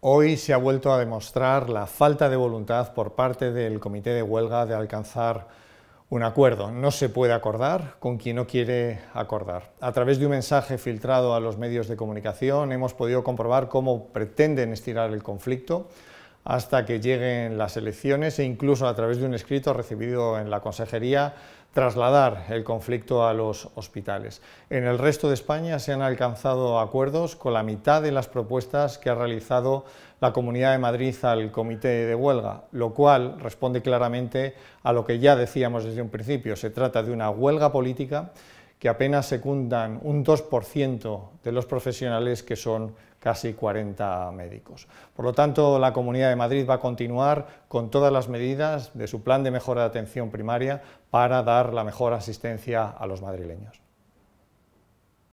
Hoy se ha vuelto a demostrar la falta de voluntad por parte del Comité de Huelga de alcanzar un acuerdo. No se puede acordar con quien no quiere acordar. A través de un mensaje filtrado a los medios de comunicación hemos podido comprobar cómo pretenden estirar el conflicto hasta que lleguen las elecciones e incluso a través de un escrito recibido en la Consejería trasladar el conflicto a los hospitales. En el resto de España se han alcanzado acuerdos con la mitad de las propuestas que ha realizado la Comunidad de Madrid al Comité de Huelga, lo cual responde claramente a lo que ya decíamos desde un principio. Se trata de una huelga política que apenas secundan un 2% de los profesionales que son casi 40 médicos. Por lo tanto, la Comunidad de Madrid va a continuar con todas las medidas de su plan de mejora de atención primaria para dar la mejor asistencia a los madrileños.